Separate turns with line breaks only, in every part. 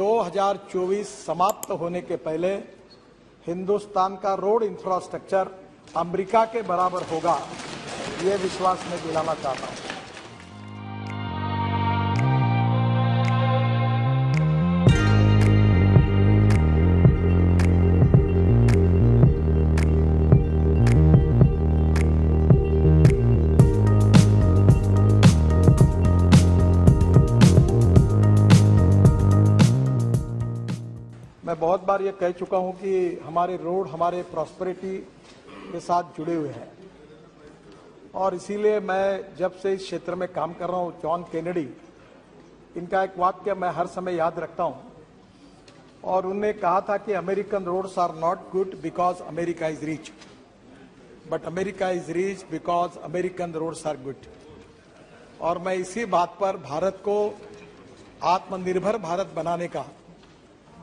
2024 समाप्त होने के पहले हिंदुस्तान का रोड इंफ्रास्ट्रक्चर अमेरिका के बराबर होगा, ये विश्वास मैं दिलाना चाहता हूँ। मैं बहुत बार ये कह चुका हूँ कि हमारे रोड, हमारे प्रॉस्पेरिटी के साथ जुड़े हुए हैं। और इसीलिए मैं जब से इस क्षेत्र में काम कर रहा हूँ, जॉन केनेडी, इनका एक वाक्य मैं हर समय याद रखता हूँ। और उनने कहा था कि American roads are not good because America is rich, but America is rich because American roads are good. और मैं इसी बात पर भारत को आत्मनिर्भर भारत बनाने का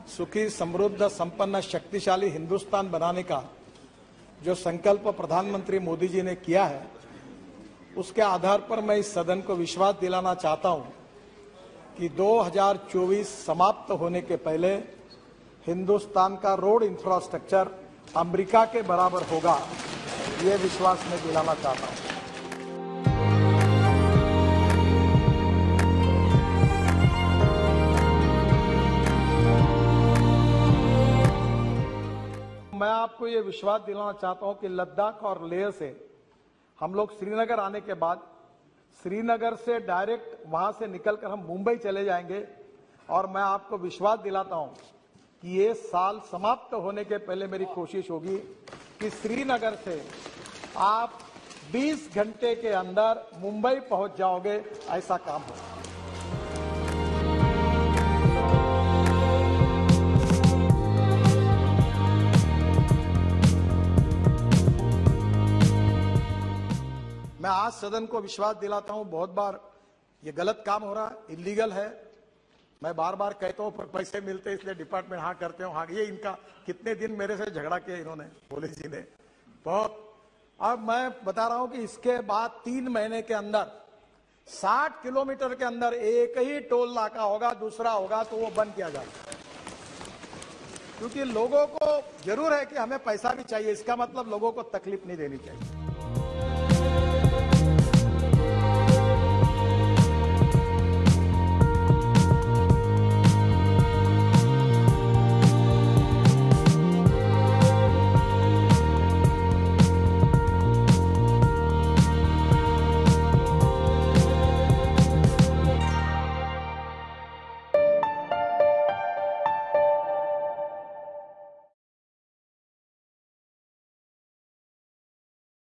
सुखी, समृद्ध, संपन्न, शक्तिशाली हिंदुस्तान बनाने का जो संकल्प प्रधानमंत्री मोदी जी ने किया है, उसके आधार पर मैं इस सदन को विश्वास दिलाना चाहता हूँ कि 2024 समाप्त होने के पहले हिंदुस्तान का रोड इंफ्रास्ट्रक्चर अमेरिका के बराबर होगा, ये विश्वास मैं दिलाना चाहता हूँ। मैं आपको ये विश्वास दिलाना चाहता हूँ कि लद्दाख और लेह से हम लोग श्रीनगर आने के बाद, श्रीनगर से डायरेक्ट वहाँ से निकलकर हम मुंबई चले जाएँगे। और मैं आपको विश्वास दिलाता हूँ कि ये साल समाप्त होने के पहले मेरी कोशिश होगी कि श्रीनगर से आप 20 घंटे के अंदर मुंबई पहुँच जाओगे, ऐसा काम होगा मैं आज सदन को विश्वास दिलाता हूँ, बहुत बार ये गलत काम हो रहा है, इलीगल है। मैं बार बार कहता हूँ, पर पैसे मिलते इसलिए डिपार्टमेंट हाँ करते हो हाँ ये इनका, कितने दिन मेरे से झगड़ा किया इन्होंने, पुलिस जी ने। बहुत, अब मैं बता रहा हूँ कि इसके बाद तीन महीने के अंदर 60 किलोमीटर के अंदर एक ही टोल नाका होगा, दूसरा होगा तो वो बंद किया जाएगा। क्योंकि लोगों को ज़रूर है कि हमें पैसा भी चाहिए, इसका मतलब लोगों को तकलीफ़ नहीं देनी चाहिए।